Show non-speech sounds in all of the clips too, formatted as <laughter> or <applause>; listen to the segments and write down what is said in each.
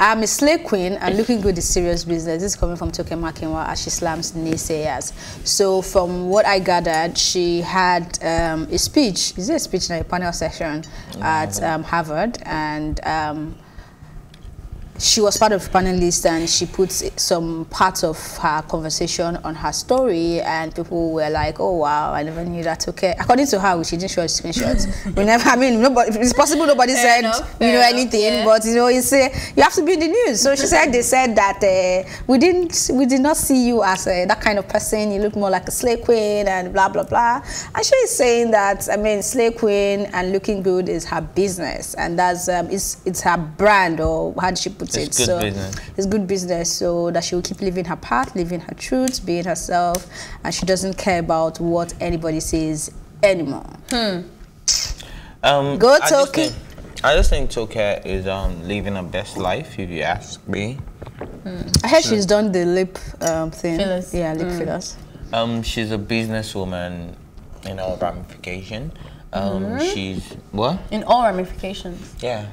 I'm a slay queen and looking good is serious business. This is coming from Toke Makinwa as she slams naysayers. So from what I gathered, she had um, a speech, is it a speech in a panel session at um, Harvard and um, she was part of the panelists and she put some parts of her conversation on her story and people were like oh wow i never knew that. Okay. According to her she didn't show screenshots. <laughs> We never i mean nobody it's possible nobody Fair said enough, you know enough, anything yeah. but you know it's uh, you have to be in the news. So she <laughs> said they said that uh, we didn't we did not see you as uh, that kind of person. You look more like a slay queen and blah blah blah. And she is saying that i mean slay queen and looking good is her business. And that's um, it's it's her brand or how did she put it It's good so business. it's good business so that she will keep living her path living her truth being herself and she doesn't care about what anybody says anymore Um, Go, I just Toke. think- I just think Toke is um, living her best life, if you ask me. i heard she's done the lip um, thing Fillers. yeah lip fillers Um, she's a businesswoman in all ramifications. Um, Mm-hmm. She's what? In all ramifications. Yeah.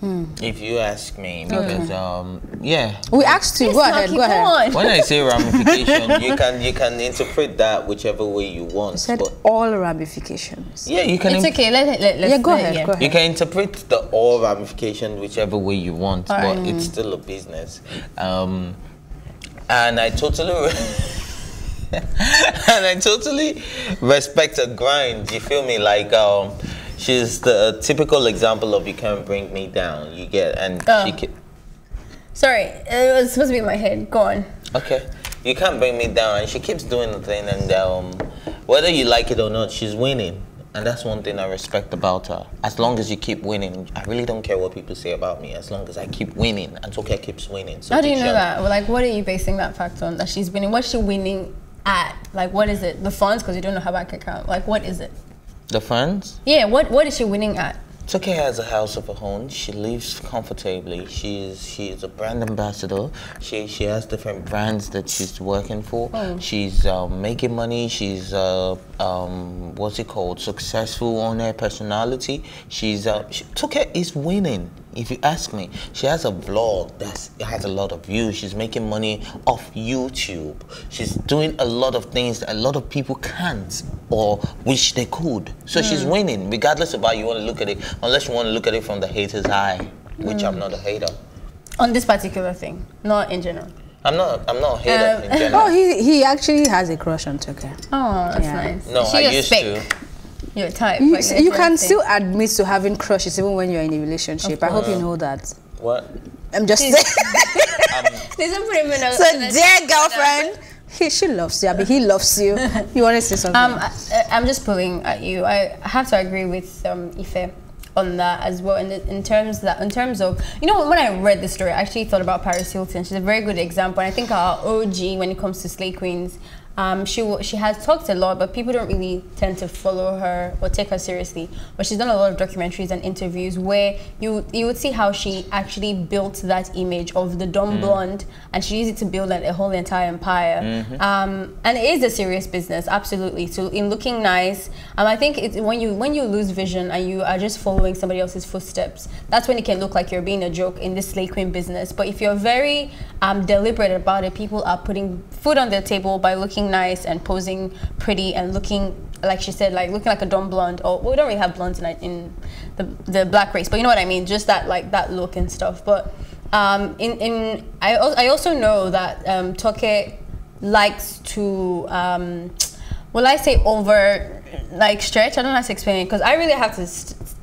Hmm. If you ask me, because um, yeah. we asked you go ahead Naki, go ahead on. When I say <laughs> ramification, you can you can interpret that whichever way you want. said but all ramifications yeah, you can. It's okay. Let, let, let's yeah go let- ahead yeah. go ahead You can interpret the all ramification whichever way you want, but Alright. it's still a business. Um, and I totally, <laughs> and I totally respect her grind. You feel me? Like um, she's the typical example of you can't bring me down. You get and Oh. she can, Sorry, it was supposed to be in my head. Go on. okay. You can't bring me down, and she keeps doing the thing, and um, whether you like it or not, she's winning. And that's one thing I respect about her. As long as you keep winning, I really don't care what people say about me. As long as I keep winning, and Toke keeps winning. So How do you know that? Well, like, what are you basing that fact on? That she's winning? What's she winning at? Like, what is it? The funds? Because you don't know her bank account. Like, what is it? The funds? Yeah, what what is she winning at? Toke has a house of her own. She lives comfortably. She is she is a brand ambassador. She she has different brands that she's working for. She's um, making money. She's uh, um, what's it called? Successful on her personality. She's uh, she, is winning. If you ask me, she has a vlog that has a lot of views. She's making money off YouTube. She's doing a lot of things that a lot of people can't or wish they could. So she's winning, regardless of how you want to look at it, unless you want to look at it from the hater's eye, which I'm not a hater. On this particular thing, not in general. I'm not. I'm not a hater Um, in general. oh he he actually has a crush on Toke Oh, that's Yeah. nice. no, Is she I used spec? to. Your type. you, like, you your can thing. still admit to having crushes even when you're in a relationship i hope you know that What? i'm just saying <laughs> Please don't put him in a. so in a- dear girlfriend he, she loves you i mean he loves you you want to say something Um, I, I'm just pulling at you. I have to agree with um, Ife on that as well. In, the, in terms that, in terms of, you know, when I read the story, I actually thought about Paris Hilton. She's a very good example. And I think our OG when it comes to Slay Queens. Um, she she has talked a lot, but people don't really tend to follow her or take her seriously. But she's done a lot of documentaries and interviews where you you would see how she actually built that image of the dumb blonde, and she used it to build like, a whole entire empire. Um, and it is a serious business, absolutely. So in looking nice, um, I think it's when you when you lose vision and you are just following somebody else's footsteps, that's when it can look like you're being a joke in this slay queen business. But if you're very um, deliberate about it, people are putting food on their table by looking nice and posing pretty and looking like she said, like looking like a dumb blonde. Or we don't really have blondes in, in the the black race, but you know what I mean. Just that like that look and stuff. But um, in in I I also know that um, Toke likes to um, will I say over like stretch? I don't know how to explain it because I really have to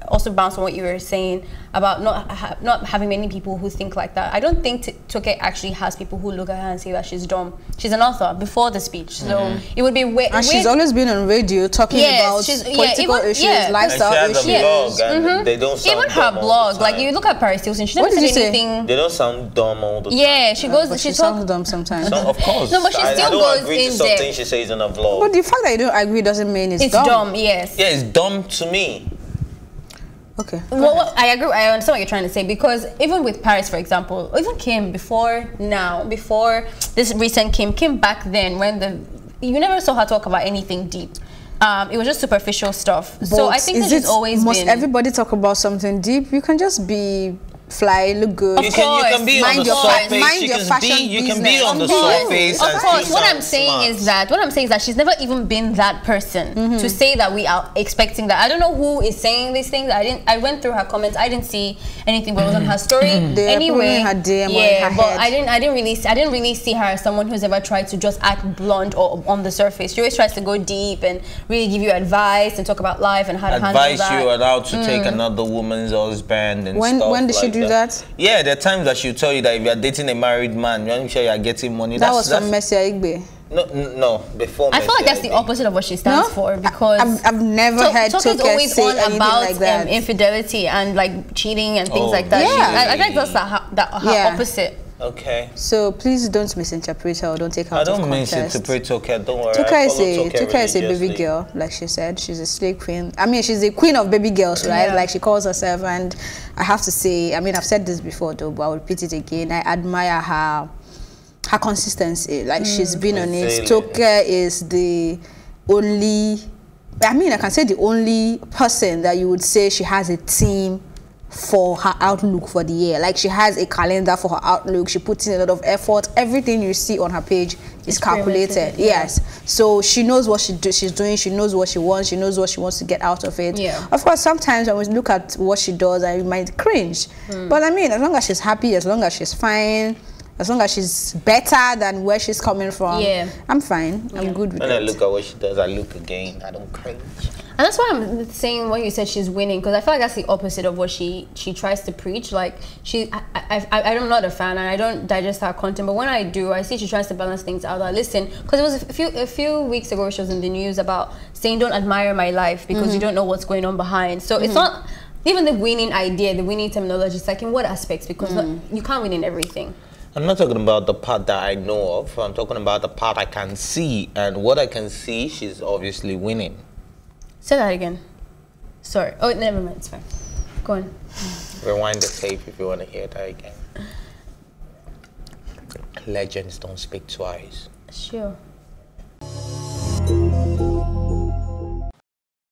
also bounce on what you were saying about not ha- not having many people who think like that. I don't think T- Toke actually has people who look at her and say that she's dumb. She's an author before the speech, so mm-hmm. it would be way. and she's always been on radio talking Yes, about she's- yeah, political even- issues yeah. And she lifestyle has issues a blog, and they mm-hmm. don't sound even her dumb all the blog. Like you look at Paris Hilton, she What never did said you say? anything. They don't sound dumb all the time. Yeah, she goes. but she she talks. sounds dumb sometimes No, of course. No, but she still I don't goes agree to in something there. she says in a vlog. but the fact that you don't agree doesn't mean it's, It's dumb. dumb. Yes. yeah, it's dumb to me. Okay Well, well, I agree. I understand what you're trying to say because even with Paris, for example, even Kim before now, before this recent Kim, Kim back then when the you never saw her talk about anything deep. um, it was just superficial stuff. so But I think this is always must been. everybody talk about something deep? You can just be fly, look good. You can, you can be Mind on the your fa- surface. mind you your can fashion be, you can be on the surface. Of course, what I'm saying smart. is that what I'm saying is that she's never even been that person Mm-hmm. to say that we are expecting that. I don't know who is saying these things. I didn't. I went through her comments. I didn't see anything, but it was on her story. They are anyway, her DM yeah, her but head. I didn't. I didn't really. See, I didn't really see her as someone who's ever tried to just act blunt or on the surface. She always tries to go deep and really give you advice and talk about life and how to advise handle that. you on how to take another woman's husband and When- stuff when did she like do that? Yeah, there are times that she'll tell you that if you're dating a married man, you want to make sure you're getting money. that that's, was from that's, Mercy Aigbe. no, no, before. I feel like Messi, that's the opposite of what she stands No? for because I've, I've never Talk- heard Talk is always say on about like that. Um, infidelity and like cheating and things Oh, like that. She- Yeah. I, I think that's the, her- the, Yeah. opposite. Okay. so please don't misinterpret her or don't take her I out of don't misinterpret Toke, don't worry. Toke I is follow a Toke Tuka is a baby girl, like she said. She's a slay queen. I mean, she's a queen of baby girls, right? Yeah. Like she calls herself. And I have to say, I mean, I've said this before, though, but I'll repeat it again. I admire her, her consistency. Like mm. she's been on it. Resilience. Toke is the only. I mean, I can say the only person that you would say she has a team for her outlook for the year. Like she has a calendar for her outlook. She puts in a lot of effort. Everything you see on her page is It's calculated. yeah. Yes. So she knows what she do, she's doing. She knows what she wants. She knows what she wants to get out of it. Yeah. Of course, sometimes when we look at what she does, I might cringe. Hmm. But I mean, as long as she's happy, as long as she's fine, as long as she's better than where she's coming from, Yeah. I'm fine. I'm good with When I look at what she does, I look again. I don't cringe. And that's why I'm saying when you said she's winning because I feel like that's the opposite of what she she tries to preach. Like she, I, I, I, I'm not a fan and I don't digest her content, but when I do, I see she tries to balance things out. I listen because it was a few a few weeks ago she was in the news about saying don't admire my life because you mm-hmm. don't know what's going on behind. So it's mm-hmm. not even the winning idea, the winning terminology. It's like in what aspects because not, mm. you can't win in everything. I'm not talking about the part that I know of. I'm talking about the part I can see. And what I can see, she's obviously winning. Say that again. Sorry. Oh, never mind. It's fine. Go on. Rewind the tape if you want to hear that again. Legends don't speak twice. Sure.